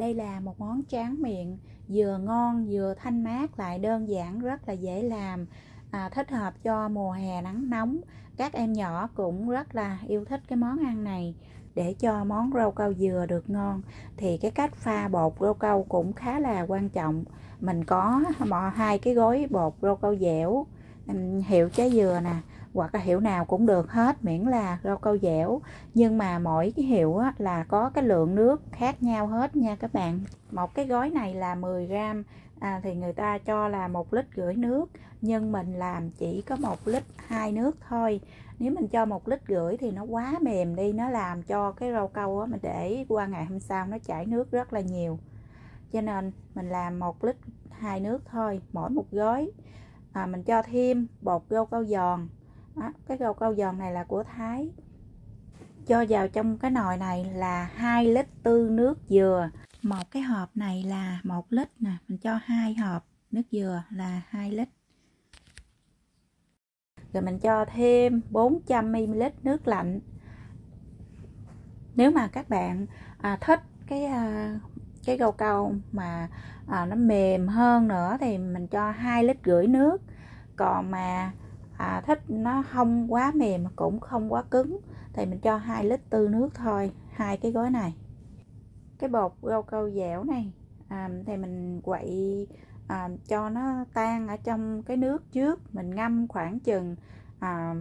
đây là một món tráng miệng vừa ngon vừa thanh mát lại đơn giản rất là dễ làm à, thích hợp cho mùa hè nắng nóng. Các em nhỏ cũng rất là yêu thích cái món ăn này. Để cho món rau câu dừa được ngon thì cái cách pha bột rau câu cũng khá là quan trọng. Mình có hai cái gói bột rau câu dẻo hiệu trái dừa nè hoặc là hiệu nào cũng được hết miễn là rau câu dẻo. Nhưng mà mỗi cái hiệu á, là có cái lượng nước khác nhau hết nha các bạn. Một cái gói này là 10 gram à, thì người ta cho là một lít rưỡi nước nhưng mình làm chỉ có một lít hai nước thôi. Nếu mình cho một lít rưỡi thì nó quá mềm đi nó làm cho cái rau câu á, mình để qua ngày hôm sau nó chảy nước rất là nhiều. Cho nên mình làm một lít hai nước thôi mỗi một gói. À, mình cho thêm bột rau câu giòn đó, cái rau câu giòn này là của Thái. Cho vào trong cái nồi này là 2 lít tư nước dừa. Một cái hộp này là một lít nè mình cho hai hộp nước dừa là 2 lít. Rồi mình cho thêm 400ml nước lạnh. Nếu mà các bạn à, thích cái à, cái rau câu mà à, nó mềm hơn nữa thì mình cho hai lít rưỡi nước. Còn mà à, thích nó không quá mềm cũng không quá cứng. Thì mình cho 2 lít tư nước thôi hai cái gói này. Cái bột rau câu dẻo này à, thì mình quậy à, cho nó tan ở trong cái nước trước. Mình ngâm khoảng chừng à,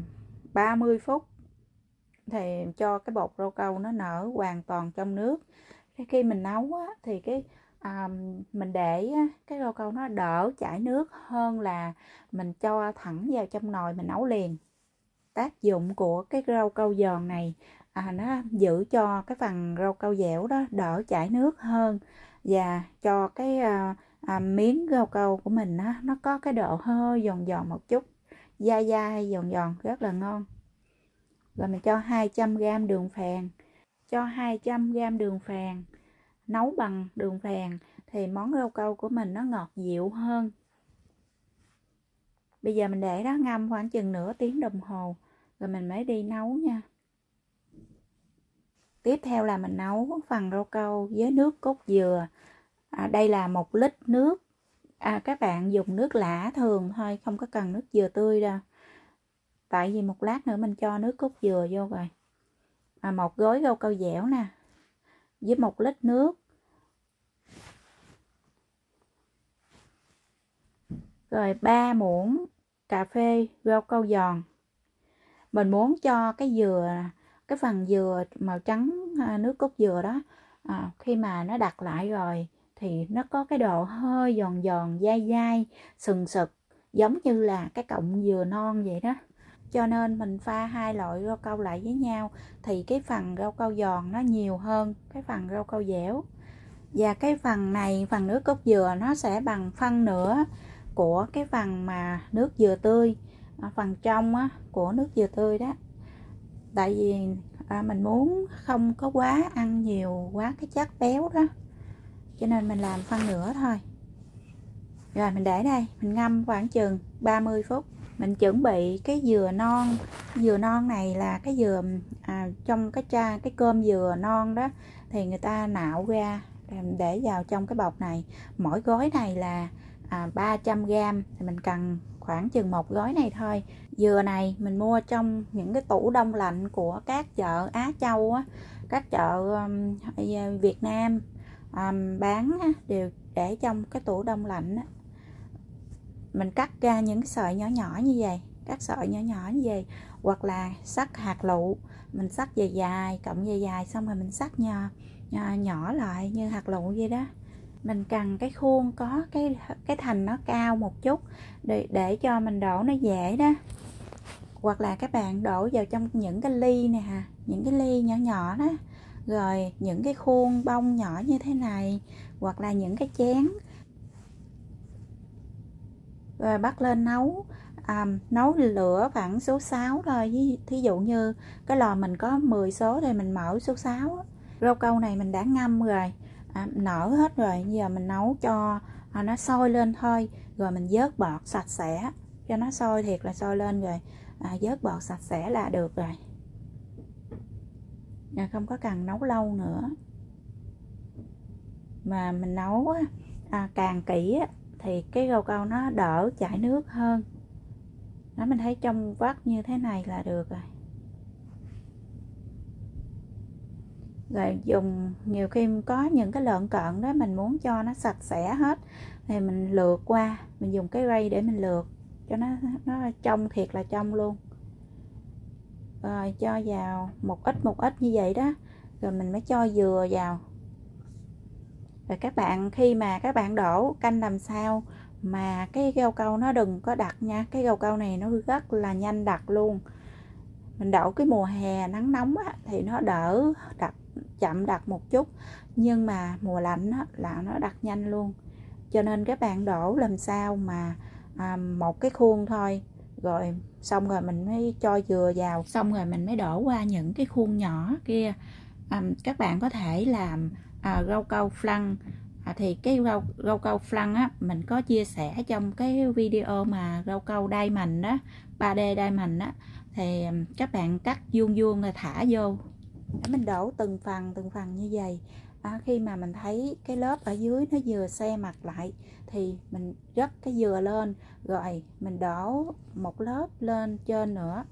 30 phút. Thì cho cái bột rau câu nó nở hoàn toàn trong nước. Khi mình nấu á, thì cái à, mình để cái rau câu nó đỡ chảy nước hơn là mình cho thẳng vào trong nồi mình nấu liền. Tác dụng của cái rau câu giòn này à, nó giữ cho cái phần rau câu dẻo đó đỡ chảy nước hơn và cho cái à, à, miếng rau câu của mình á, nó có cái độ hơi giòn giòn một chút dai dai giòn giòn rất là ngon. Rồi mình cho 200g đường phèn cho 200g đường phèn nấu bằng đường phèn thì món rau câu của mình nó ngọt dịu hơn. Bây giờ mình để đó ngâm khoảng chừng nửa tiếng đồng hồ rồi mình mới đi nấu nha. Tiếp theo là mình nấu phần rau câu với nước cốt dừa. À, đây là một lít nước. À, các bạn dùng nước lã thường thôi không có cần nước dừa tươi đâu. Tại vì một lát nữa mình cho nước cốt dừa vô rồi. À, một gói rau câu dẻo nè với một lít nước rồi ba muỗng cà phê rau câu giòn. Mình muốn cho cái dừa cái phần dừa màu trắng à, nước cốt dừa đó à, khi mà nó đặt lại rồi thì nó có cái độ hơi giòn giòn dai dai sừng sực giống như là cái cọng dừa non vậy đó. Cho nên mình pha hai loại rau câu lại với nhau thì cái phần rau câu giòn nó nhiều hơn cái phần rau câu dẻo. Và cái phần này phần nước cốt dừa nó sẽ bằng phân nửa của cái phần mà nước dừa tươi à, phần trong á, của nước dừa tươi đó. Tại vì à, mình muốn không có quá ăn nhiều quá cái chất béo đó cho nên mình làm phân nửa thôi. Rồi mình để đây mình ngâm khoảng chừng 30 phút. Mình chuẩn bị cái dừa non dừa non này là cái dừa à, trong cái cha cái cơm dừa non đó thì người ta nạo ra để vào trong cái bọc này. Mỗi gói này là à, 300g thì mình cần khoảng chừng một gói này thôi. Dừa này mình mua trong những cái tủ đông lạnh của các chợ Á Châu á các chợ um, à, Việt Nam um, bán á, đều để trong cái tủ đông lạnh á. mình cắt ra những cái sợi nhỏ nhỏ như vậy các sợi nhỏ nhỏ như vậy hoặc là sắc hạt lựu. Mình sắc dài dài cộng dài dài xong rồi mình sắc nhỏ, nhỏ nhỏ lại như hạt lựu vậy đó mình cần cái khuôn có cái cái thành nó cao một chút để, để cho mình đổ nó dễ đó. Hoặc là các bạn đổ vào trong những cái ly nè những cái ly nhỏ nhỏ đó. Rồi những cái khuôn bông nhỏ như thế này hoặc là những cái chén. Rồi bắt lên nấu à, nấu lửa khoảng số 6 thôi. Thí dụ như cái lò mình có 10 số thì mình mở số 6 rau câu này mình đã ngâm rồi à, nở hết rồi giờ mình nấu cho à, nó sôi lên thôi rồi mình vớt bọt sạch sẽ cho nó sôi thiệt là sôi lên rồi. À, vớt bọt sạch sẽ là được rồi. À, không có cần nấu lâu nữa. Mà mình nấu à, càng kỹ thì cái rau câu nó đỡ chảy nước hơn. Đó mình thấy trong vắt như thế này là được rồi. Rồi dùng nhiều khi có những cái lợn cận đó mình muốn cho nó sạch sẽ hết. Thì mình lượt qua mình dùng cái rây để mình lượt cho nó nó trong thiệt là trong luôn. Rồi cho vào một ít một ít như vậy đó rồi mình mới cho dừa vào. Rồi các bạn khi mà các bạn đổ canh làm sao mà cái rau câu nó đừng có đặc nha cái rau câu này nó rất là nhanh đặc luôn. Mình đổ cái mùa hè nắng nóng á, thì nó đỡ đặc chậm đặt một chút nhưng mà mùa lạnh á, là nó đặt nhanh luôn. Cho nên các bạn đổ làm sao mà à, một cái khuôn thôi rồi xong rồi mình mới cho dừa vào. Xong rồi mình mới đổ qua những cái khuôn nhỏ kia. À, các bạn có thể làm à, rau câu flan à, thì cái rau rau câu flan á mình có chia sẻ trong cái video mà rau câu đai mành đó 3D đai mành á. Thì các bạn cắt vuông vuông rồi thả vô mình đổ từng phần từng phần như vậy. À, khi mà mình thấy cái lớp ở dưới nó vừa xe mặt lại thì mình rắc cái dừa lên rồi mình đổ một lớp lên trên nữa.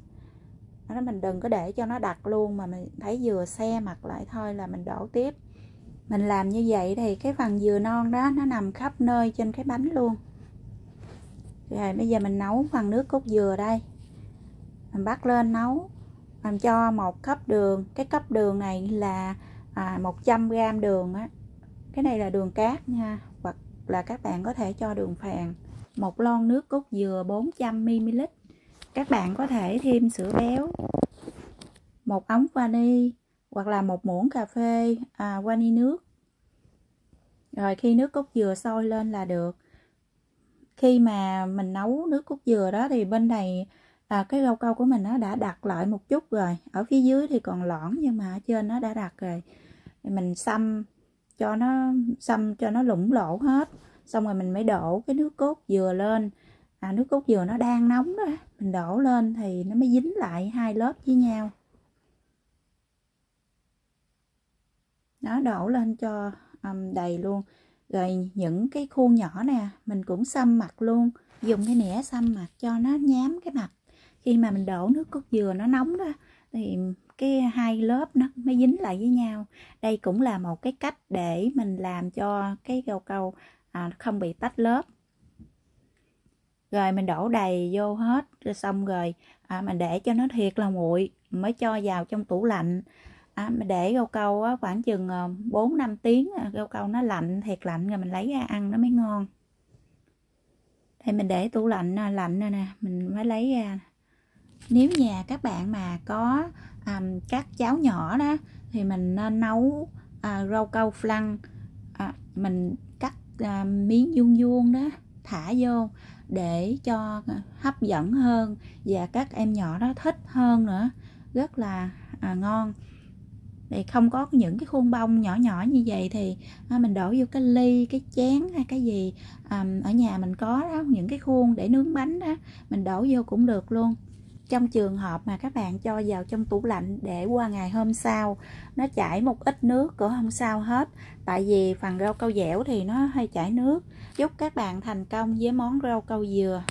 Đó mình đừng có để cho nó đặt luôn mà mình thấy dừa xe mặt lại thôi là mình đổ tiếp. Mình làm như vậy thì cái phần dừa non đó nó nằm khắp nơi trên cái bánh luôn. Rồi bây giờ mình nấu phần nước cốt dừa đây. Mình bắt lên nấu làm cho một cấp đường cái cấp đường này là à, 100g đường á. Cái này là đường cát nha hoặc là các bạn có thể cho đường phèn. Một lon nước cốt dừa 400ml các bạn có thể thêm sữa béo một ống vani hoặc là một muỗng cà phê à, vani nước. Rồi khi nước cốt dừa sôi lên là được. Khi mà mình nấu nước cốt dừa đó thì bên này à, cái rau câu của mình nó đã đặt lại một chút rồi. Ở phía dưới thì còn lõn nhưng mà ở trên nó đã đặt rồi. Mình xăm cho nó xăm cho nó lủng lỗ hết. Xong rồi mình mới đổ cái nước cốt dừa lên. À, nước cốt dừa nó đang nóng đó. Mình đổ lên thì nó mới dính lại hai lớp với nhau. Nó đổ lên cho um, đầy luôn. Rồi những cái khuôn nhỏ nè mình cũng xăm mặt luôn. Dùng cái nĩa xăm mặt cho nó nhám cái mặt khi mà mình đổ nước cốt dừa nó nóng đó thì cái hai lớp nó mới dính lại với nhau. Đây cũng là một cái cách để mình làm cho cái gầu câu à, không bị tách lớp. Rồi mình đổ đầy vô hết rồi xong rồi à, mình để cho nó thiệt là nguội mới cho vào trong tủ lạnh. À, mình để rau câu á, khoảng chừng ờ, 4 năm 5 tiếng à, rau câu nó lạnh thiệt lạnh rồi mình lấy ra ăn nó mới ngon. Thì mình để tủ lạnh à, lạnh rồi nè mình mới lấy ra nếu nhà các bạn mà có um, các cháu nhỏ đó thì mình nên nấu uh, rau câu flan à, mình cắt uh, miếng vuông vuông đó thả vô để cho hấp dẫn hơn và các em nhỏ đó thích hơn nữa. Rất là à, ngon. Thì không có những cái khuôn bông nhỏ nhỏ như vậy thì à, mình đổ vô cái ly cái chén hay cái gì à, ở nhà mình có đó những cái khuôn để nướng bánh đó mình đổ vô cũng được luôn trong trường hợp mà các bạn cho vào trong tủ lạnh để qua ngày hôm sau, nó chảy một ít nước cũng không sao hết. Tại vì phần rau câu dẻo thì nó hay chảy nước. Chúc các bạn thành công với món rau câu dừa.